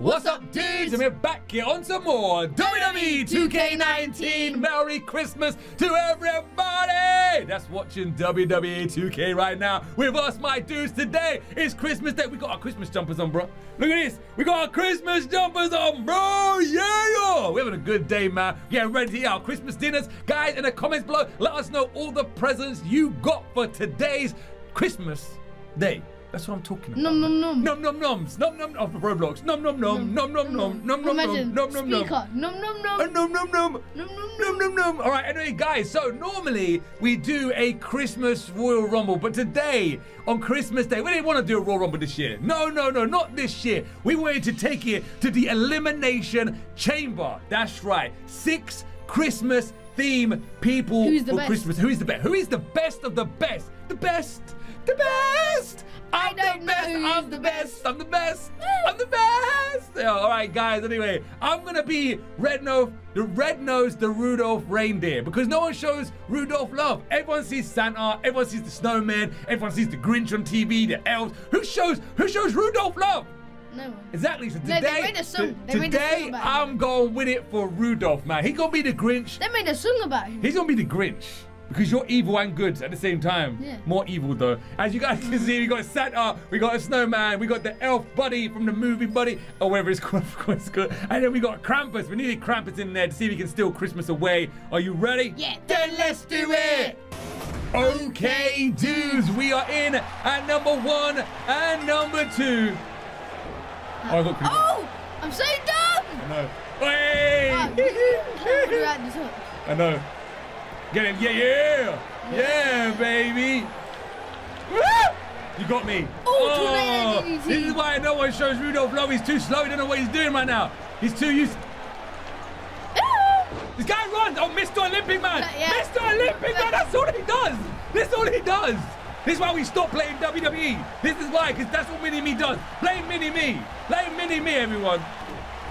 What's up, dudes? And we're back here on some more WWE 2K19. Merry Christmas to everybody that's watching WWE 2K right now with us, my dudes. Today is Christmas Day. We got our Christmas jumpers on, bro. Look at this. We got our Christmas jumpers on, bro. Yeah, we're having a good day, man. Getting ready to eat our Christmas dinners. Guys, in the comments below, let us know all the presents you got for today's Christmas Day. That's what I'm talking about. Nom nom nom. Nom nom noms. Nom nom of Roblox. Nom nom nom. Nom nom nom. Nom nom nom. Nom nom nom. speaker. Nom nom Uh, nom. Nom nom nom. Nom nom Nom nom nom. All right, anyway, guys. So normally we do a Christmas Royal Rumble, but today on Christmas Day we didn't want to do a Royal Rumble this year. No, no, no, not this year. We wanted to take it to the Elimination Chamber. That's right. Six Christmas theme people Who's the for best? Christmas. Who is the best? Who is the best of the best? The best. The best. I I'm don't the best. I'm the best. I'm the best. I'm the best. Yeah, all right, guys. Anyway, I'm gonna be Red Nose, the Red Nose, the Rudolph reindeer, because no one shows Rudolph love. Everyone sees Santa. Everyone sees the snowman. Everyone sees the Grinch on TV. The elves. Who shows? Who shows Rudolph love? No one. Exactly. So No, today, they made a song. They made a today song I'm gonna win it for Rudolph, man. He's gonna be the Grinch. They made a song about him. He's gonna be the Grinch because you're evil and good at the same time. Yeah. More evil though. As you guys can mm-hmm. see, we got Santa, we got a snowman, we got the elf buddy from the movie Buddy, or whatever it's called. of course, good. And then we got Krampus. We needed Krampus in there to see if we can steal Christmas away. Are you ready? Yeah. Then let's do it. Okay, dudes, we are in at number one and number two. Oh, I got oh I'm so dumb. I know. Hey! Oh, you- you do at the top. I know. Get him. Yeah, yeah. Yeah, baby. You got me. Oh, tornado oh, this is why no one shows Rudolph love. He's too slow. He don't know what he's doing right now. He's too used. This guy runs. Oh, Mr. Olympic man. Yeah. Mr. Olympic man. That's all he does. This is all he does. This is why we stop playing WWE. This is why, because that's what Mini Me does. Play Mini Me. Play Mini Me, everyone.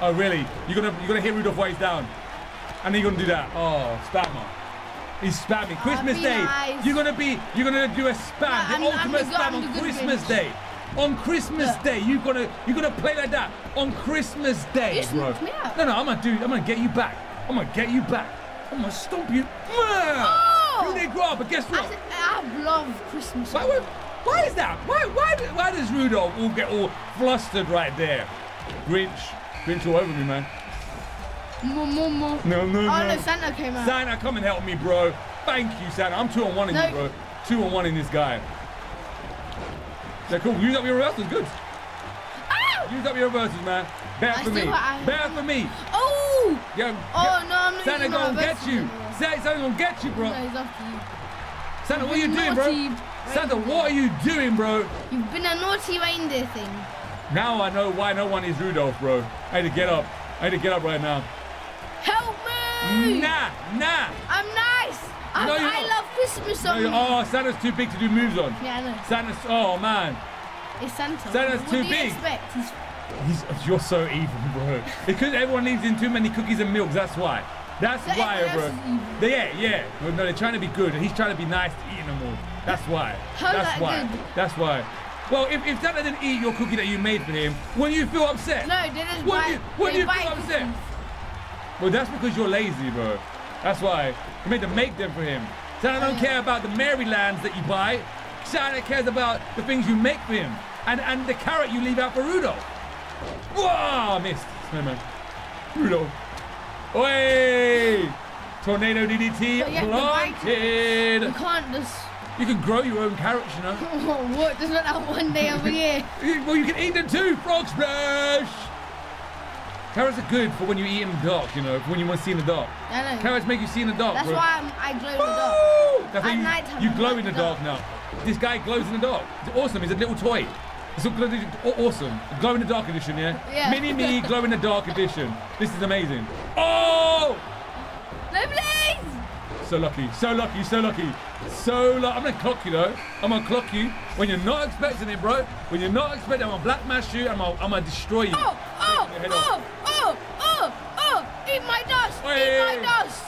Oh, really? You're gonna you're gonna hit Rudolph while he's down, and then you're gonna do that. Oh, spammer. He's spamming. Ah, Christmas be Day. nice. You're gonna be you're gonna do a spam, No, I'm- the I'm ultimate good- spam I'm on Christmas Grinch. Day. On Christmas Look. Day, you're gonna you're gonna play like that on Christmas Day, You bro. No, no, I'm gonna do. I'm gonna get you back. I'm gonna get you back. I'm gonna stomp you. Oh! You didn't grow up, but guess I, what? said, I love Christmas. Why, why, why is that? Why, why, why does Rudolph all get all flustered right there? Grinch, Grinch all over me, man. More, more. No, no, Oh no. no, Santa came out. Santa, come and help me, bro. Thank you, Santa. I'm two on one in No. you, bro. Two on one in this guy. They're cool. Use up your reversals, good. Ow! Use up your reversals, man. Better I for me. got- Better for me. Oh! Yeah. Oh no, I'm not Santa gonna get you. anymore. Santa's gonna get you, bro. No, he's after you. Santa, what are you doing, bro? Santa, what are you doing, bro? You've been a naughty reindeer thing. Now I know why no one is Rudolph, bro. I had to get up. I had to get up right now. Help me! Nah, nah. I'm nice. I, No, I love Christmas No, oh, Santa's too big to do moves on. Yeah, I know. Santa's, oh man. It's Santa. Santa's what too do you big. expect? He's He's, you're so evil, bro. Because everyone leaves in too many cookies and milk, that's why. That's So why, bro. else is evil. They, yeah, yeah. No, they're trying to be good, and he's trying to be nice to eating them all. That's why. How's That's that why. good? That's why. Well, if, if Santa didn't eat your cookie that you made for him, wouldn't you feel upset? no, they just Wouldn't buy. you, wouldn't you feel upset? cookies. Well, that's because you're lazy, bro. That's why. You made them make them for him. Santa don't care about the Marylands that you buy. Santa cares about the things you make for him. And and the carrot you leave out for Rudolph. Whoa, missed. Snowman. Rudolph. Oi! Tornado DDT But you have to bite planted. You can't just. You can grow your own carrots, you know. What? Just not that one day over here. Well, you can eat them too. Frog splash. Carrots are good for when you eat in the dark, you know, for when you want to see in the dark. I know. Carrots make you see in the dark. That's bro. why I'm, I glow in the dark. That's At you, nighttime, you glow in the dark now. This guy glows in the dark. It's awesome. He's a little toy. It's a glow- aw- awesome. Glow in the dark edition, yeah? Yeah. Mini me glow in the dark edition. This is amazing. Oh! No, please! So lucky, so lucky, so lucky. So lucky. I'm gonna clock you though. I'm gonna clock you when you're not expecting it, bro. When you're not expecting it, I'm gonna Black Mass you. I'm gonna, I'm gonna destroy you. Take your head off. oh, oh, oh! Eat my dust! Eat my dust!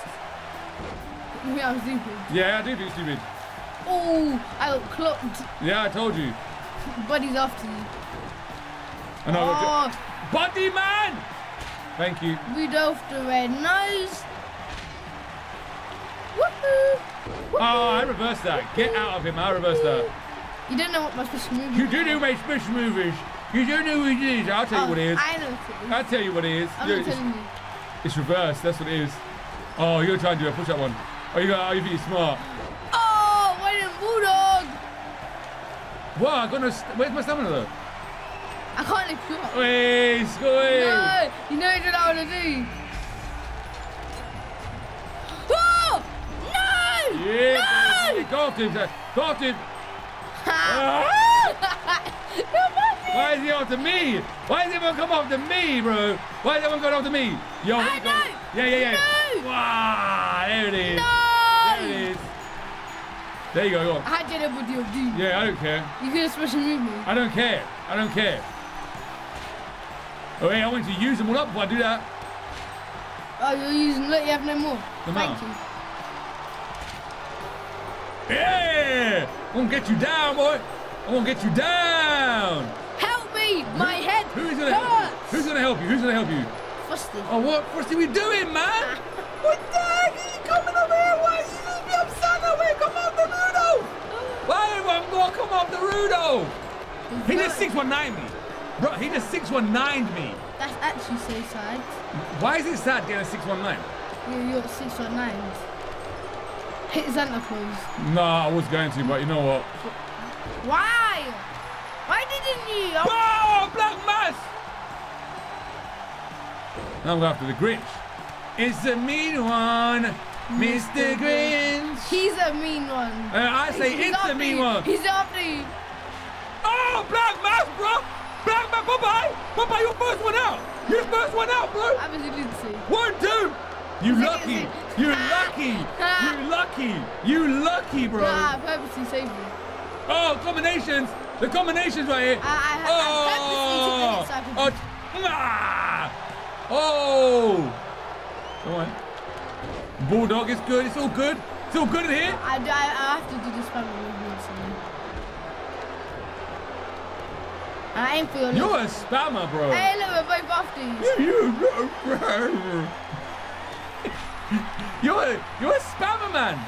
Yeah, I'm stupid. Yeah, I do feel stupid. Oh, I got clocked. Yeah, I told you. Buddy's after you. I know. Oh, Buddy, man! Thank you. Rudolph the red nose. Woohoo! Oh, I reversed that. Get out of him. I reversed that. You don't know what my special move is. You do know my special movies. You don't know what it is. I'll tell you Oh, what it is. I know what it is. I'll tell you what it is. I'm not telling you. It's reversed. That's what it is. Oh, you're trying to do a push-up one. Oh, you got. Oh, you think you're smart. Oh, wait a bulldog! Wow, I got no. Where's my stamina though? I can't lift you up. Hey, squeeze. No, you know what I want to do. Oh! No! Yeah. No! Go after him, sir. Go after ah! Him. Ha! You're busting. Why is he after me? Why is everyone come after me, bro? Why is everyone going after me? Yo, go. know. Yeah, yeah, yeah. No. Wow, there it is. There it No! is. There you go, go on. I had to double deal, dude. Yeah, I don't care. You could have special move me. I don't care. I don't care. Oh, hey, I want to use them all up before I do that. Oh, you're using. Look, you have no more. Come Thank on. you. Yeah! I'm gonna get you down, boy. I'm gonna get you down. Help me! My head Who's gonna help you? hurts. Who's gonna help you? Who's gonna help you? Frosty. Oh, what? What's we doing, man? What the heck are you coming over here? Why is you just be upset away? Come on, the Rudo! Why everyone go come off the Rudolph? He just 619 me. Bro, he just 619 me. That's actually so sad. Why is it sad getting a 619? You're, you're at six or nine. Hit Santa Claus. No, I was going to, but you know what? Why? Why didn't you? I- Oh, Black Mass! Now I'm going after the Grinch. It's a mean one, Mr. Grinch. He's a mean one. Uh, I say He's it's a after mean you. one. He's after you. Oh, Black Mass, bro! Black Mass, bye-bye! Bye-bye, you're first one out! You're the first one out, bro! I was see. One, two! You lucky! You Ah. lucky! Ah. You lucky! You lucky, bro! Nah, I purposely saved you. Oh, combinations! The combinations right here! I, I, I purposely took the hit so I. Oh! Ah! Oh! Come on. Bulldog is good. It's all good. It's all good in here. I, I, I have to do movement. So. I ain't feeling your You're a spammer, bro. Hey, look, we're both after you. You- You're a, you're a spammer, man.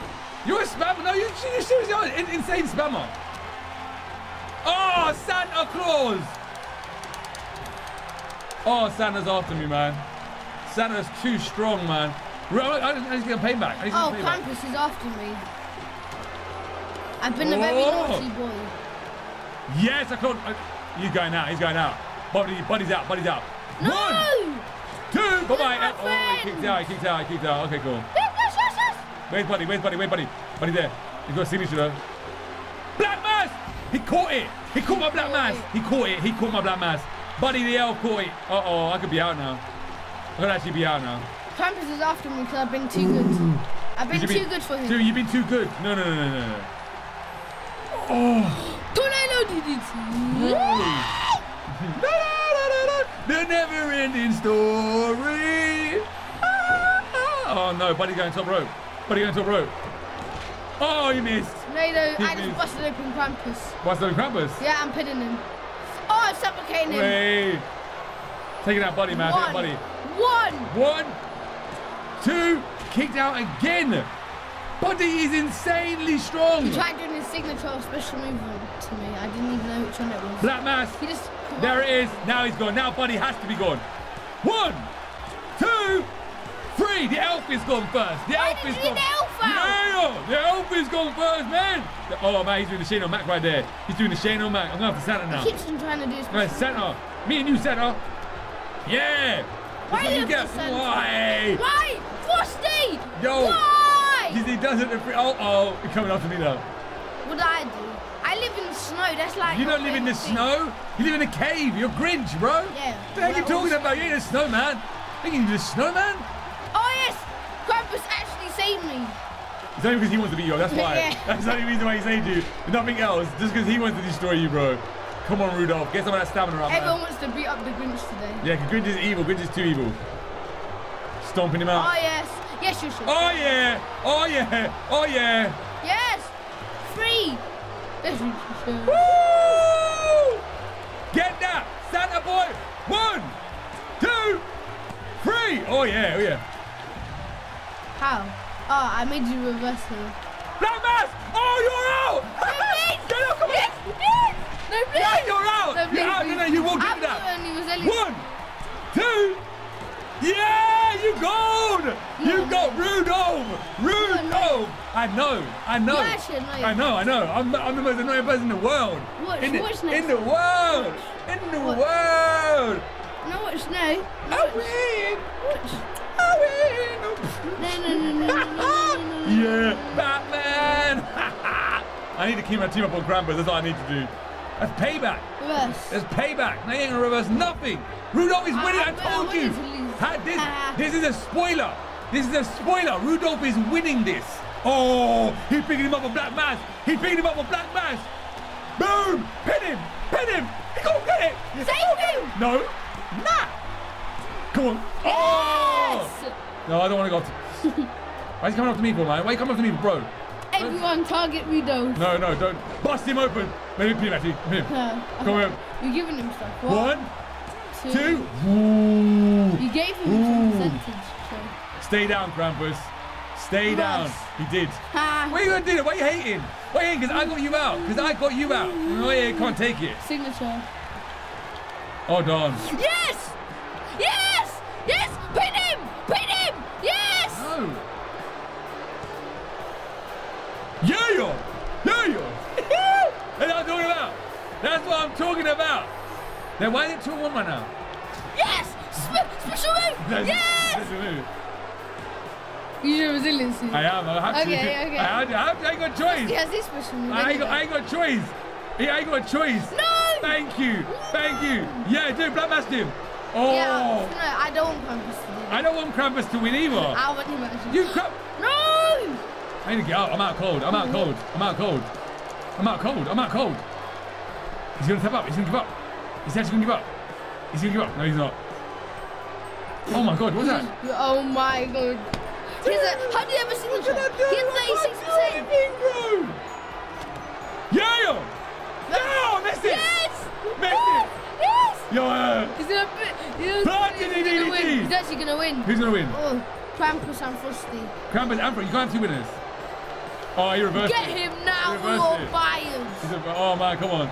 You're a spammer. No, you, you seriously are an insane spammer. Oh, Santa Claus. Oh, Santa's after me, man. Santa's too strong, man. I, need to get a payback. I need Oh, get a oh, payback. Krampus is after me. I've been a very Oh. naughty boy. Yes, I can't. He's going out. He's going out. Buddy, buddy's out. Buddy's out. No! One, two. Bye bye. Oh, he kicked out. He kicked out. He kicked out. Okay, cool. Yes, yes, yes, yes. Where's Buddy? Where's Buddy? Where's Buddy? Buddy there. He's got a signature though. Black Mass! He caught it. He caught my Black Mass. He caught it. He caught my Black Mass. Buddy the elf caught it. Uh oh, I could be out now. I could actually be out now. Krampus is after me because I've been too good. I've been too good for him. Dude, you've been too good. No, no, no, no, no, no. Oh. Tornado DDT. the never ending story. Oh no, buddy going top rope. Buddy going top rope. Oh, you missed. Tornado, I just busted open Krampus. What's the Krampus? Yeah, I'm pinning him. Oh, I'm suffocating him. Wait. Taking out buddy, man. Take out One. buddy. One. One, two, kicked out again. Buddy is insanely strong. He tried doing his signature special move to me. I didn't even know which one it was. Black Mass. He just. There it is. Now he's gone. Now Buddy has to be gone. One, two, three. The elf is gone first. The Why elf is gone. the elf out? Yeah, the elf is gone first, man. Oh man, he's doing the Shane O'Mac right there. He's doing the Shane O'Mac. I'm going for Santa now. He keeps on trying to do his Right, Santa. Me and you, Santa. Yeah. Why you get. Why? Why? Frosty! Yo. Why? He does it. every- Oh, oh, you're coming after me now. What do I do? I live in the snow. That's like. You don't live in the thing. snow. You live in a cave. You're Grinch, bro. Yeah. What the heck are you talking about? You ain't a snowman. Thinking you're a snowman? Yes, Krampus actually saved me. It's only because he wants to beat you. That's why. Yeah. That's the only reason why he saved you. Nothing else. Just because he wants to destroy you, bro. Come on, Rudolph. Get some of that stamina up, Everyone man. wants to beat up the Grinch today. Yeah, Grinch is evil. Grinch is too evil. Stomping him out. Oh yes, yes you should. Oh yeah! Oh yeah! Oh yeah! Yes, three. Yes you should. Woo! Get that, Santa boy! One, Oh yeah, oh yeah. How? Oh, I made you reverse it. Black Mass! Oh, you're out! Get up, come on! Yes! Yes! No, please! Yeah, you're out! No, you're please, out! No, no, you won't I that! thought only was only- One, two, yeah, you gold! You No, got Rudolph! Rudolph! I know, I know. I know, I know. I'm, I'm the most annoying person in the world. Watch, in the, watch in the world! In the Watch. world! No, watch, no. No, I watch. win! Watch. I win! No, Yeah, Batman! I need to keep my team up on Krampus. That's all I need to do. That's payback. Reverse. There's payback. They ain't gonna reverse nothing. Rudolph is winning. I, I- I told wanted you. to. This, this is a spoiler. This is a spoiler. Rudolph is winning this. Oh, he's picking him up on Black Mass. He's picking him up on Black Mass. Boom! Pin him! Pin him! He can't get it! Save him! No! Nah! Come on. Oh! Yes! No, I don't want to go. Up to... Why is he coming up to me for, man? Why are you coming up to me bro? Everyone target Rudolph. No, no, don't. Bust him open. Maybe him, actually. Him. No. Come here. You're giving him stuff. One, two. two. Ooh. You gave him Ooh. percentage. So. Stay down, Krampus. Stay down. He did. Ha! Why are you gonna do that? Why are you hating? Why are you hating? Because I got you out. Because I got you out. Oh yeah, you can't take it. Signature. Oh darn. Yes! That's what I'm talking about. Then why is it two on one right now? Yes! Spe- special move! That's- Yes! that's the move. Use your resiliency. I am. I have to. Okay, okay. I, have I, have I ain't got a choice. He has this special move. I ain't got, I anyway. ain't got a choice. Yeah, I ain't got a choice. No! Thank you. Thank you. Yeah, do Black Mass him. Oh. Yeah, no, I don't want Krampus to do that. I don't want Krampus to win either. I want him actually. You Kramp. No! I need to get out. I'm out cold. I'm out cold. I'm out cold. I'm out cold. I'm out cold. He's gonna step up. He's gonna give up. He's actually gonna give up. He's gonna give up. No, he's not. Oh my god, what's that? Oh my god. Here's a, how do you ever signature? Here's 36%. Yeah! Yeah! Missed it! Yes! Missed it! Yes! Yo, uh, He's gonna, be- he's, Blood he's gonna win. He's actually gonna win. who's gonna win? Oh, Krampus and Frosty. Krampus and Fred. You can't have two winners. Oh, he reversed Get it. him now, Reverse or it. Bayern. Oh man, come on.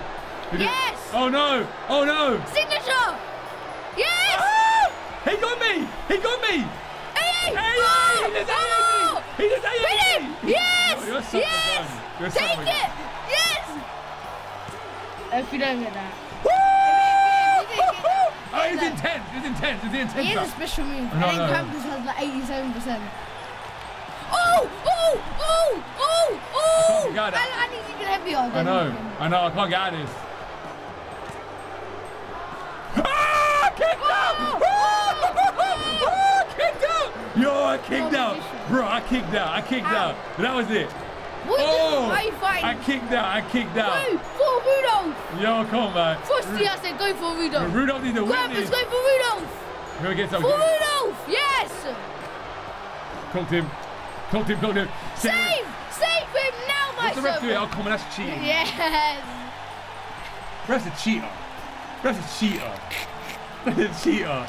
Yes! Oh no! Oh no! Signature! Yes! Oh, he got me! He got me! AA! He did AA! He did AA! Yes! Oh, yes! You're Take it! Yes! If you don't get that. Oh, it's intense! It's intense! It's intense! He is a special move. No, I think no, Krampus no. has like eighty-seven percent. Oh! Oh! Oh! Oh! Oh! I, I need to get heavier. I know. I know. I can't get out of this. I kicked out. Bro, I kicked out. I kicked out. But that was it. What Oh! doing? Why are you fighting? I kicked out. I kicked out. Go for Rudolph! Yo, come on, man. Frosty, I said go for Rudolph. Rudolph needs to win this. go for Rudolph! Gonna get For some. Rudolph! Yes! Talk to him. Talk to him. Talk to him. Say- Save! Save him now, my What's the ref doing? Oh, come on, that's cheating. Yes! Ref's a cheater. Ref's a cheater. Ref's a cheater.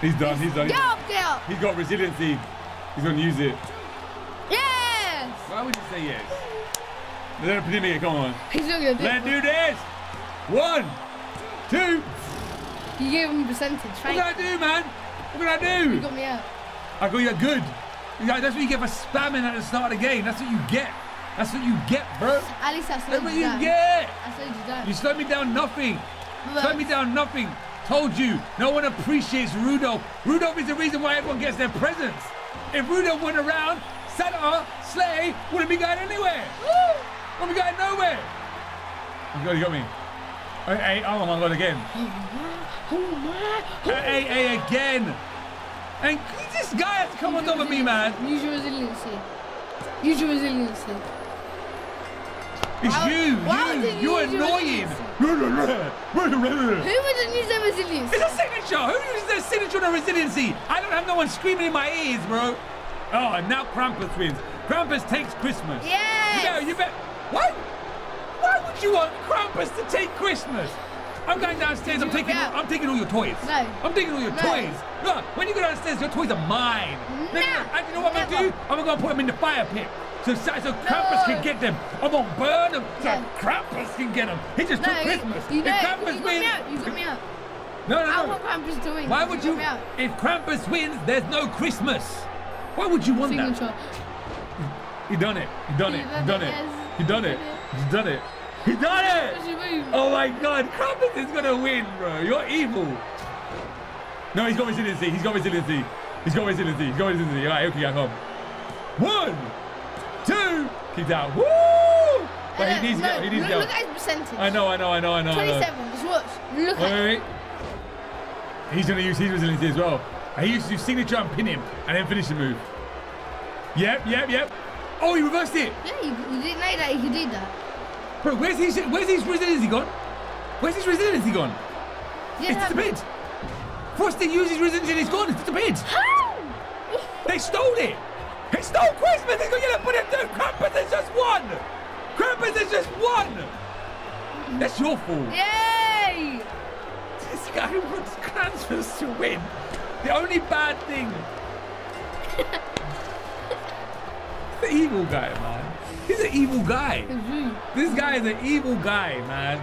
He's done. He's done. Get up, up! He's got resiliency. He's gonna use it. Yes! Why would you say yes? Let him put it. Come on. He's not gonna do Let's it. do this. One, two. You gave him percentage. What Thank can I do, man? What can I do? you. got me out. I got you good. That's what you get for spamming at the start of the game. That's what you get. That's what you get, bro. At least I That's slowed what you you get. I slowed you down. You slowed me down nothing. Slowed me down nothing. Told you, no one appreciates Rudolph. Rudolph is the reason why everyone gets their presents. If Rudolph went around, Santa, Sleigh wouldn't be going anywhere. Wouldn't be going nowhere. You got, you got me. Hey, hey, oh my god, again. Hey, hey, hey, again. And this guy has to come on top of me, man. Use your resiliency. Use your resiliency. It's you, you, would you you're annoying. Who It's wouldn't use their resiliency? a signature. Who uses their signature on resiliency? I don't have no one screaming in my ears, bro. Oh, and now Krampus wins. Krampus takes Christmas. Yeah. You bet. You bet. What? Why would you want Krampus to take Christmas? I'm going downstairs. I'm taking. out. I'm taking all your toys. No. I'm taking all your No. toys. Look, when you go downstairs, your toys are mine. No. And you know what I'm gonna do? I'm gonna put them in the fire pit. So, so so Krampus can get them. I'm gonna burn them so No. Krampus can get them. He just No, took Christmas. you if know, Krampus you wins, me out. You got me out. no, no, I no. want Krampus to win. Why would you? out. If Krampus wins, there's no Christmas. Why would you want that? Signature. He done it. He done it. He done it. He done it. He done it. He done it. What's your move? Oh my God, Krampus is gonna win, bro. You're evil. No, he's got resiliency. He's got resiliency. He's got resiliency. He's got resiliency. All right, okay, I come. One, keep down. Woo! But he needs to no, go. He needs look, to go. look at his percentage. I know, I know, I know, I know. I know. 27. Just watch. Look Wait, at wait, wait. He's gonna use his resiliency as well. He used to do signature and pin him, and then finish the move. Yep, yep, yep. Oh, he reversed it. Yeah, you, you didn't know that you could do that. Bro, where's his where's his resiliency gone? Where's his resiliency gone? You It's disappeared. Frosty uses resiliency and it's gone. It's disappeared. How? They stole it. He stole Christmas. He's gonna put it down. Krampus is just one. Krampus is just one. That's your fault. Yay! This guy wants Krampus to win. The only bad thing. the evil guy, man. He's an evil guy. Mm-hmm. This guy is an evil guy, man.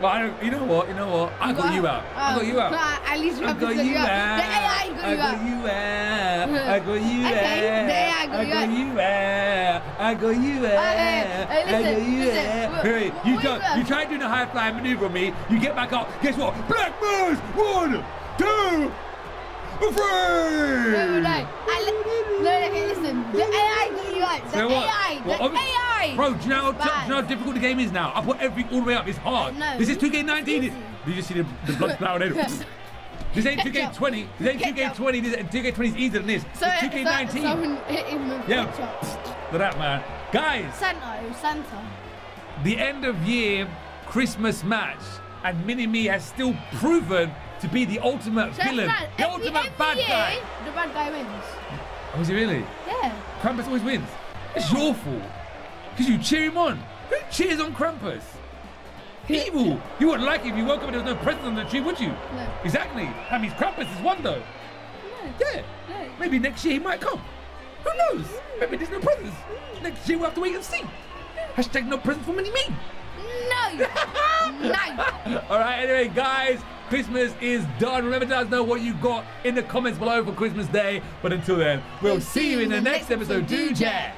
Well, I don't, you know what? You know what? I got you out. I got you out. At least I Krampus got you out. The AI got I you got out. you out. I got you Okay, out. the AI got I you got out. you out. I got you out. hey, I got you listen. out. Hey, you that? you try doing a high flying maneuver on me. You get back up. Guess what? Black Mass. One, two, three. No, no, no. I li- no, listen. The AI got you out. The So what? AI. The Well, obvi- Bro, do you, know how, do you know how difficult the game is now? I put everything all the way up. It's hard. No, this is 2K19. it's. Did you see the, the blood splatter there? This ain't 2K20. This ain't 2K20. This 2K20 is easier than this. So, it's 2K19. So, someone hit him with Yeah. Look at that, man. Guys, Santa, was Santa. the end of year Christmas match, and Mini Me has still proven to be the ultimate So villain, the Every- ultimate every bad year, guy. The bad guy wins. Oh, is he really? Yeah. Krampus always wins. It's your fault. Because you cheer him on. Who cheers on Krampus? Evil. You wouldn't like it if you woke up and there was no present on the tree, would you? No. Exactly. That means Krampus is one though. No. Yeah. No. Maybe next year he might come. Who knows? Mm. Maybe there's no presents. Mm. Next year we'll have to wait and see. Hashtag no presents for Mini Me. No. no. All right, anyway, guys, Christmas is done. Remember to let us know what you got in the comments below for Christmas Day. But until then, we'll see you in the next episode. Do Jack.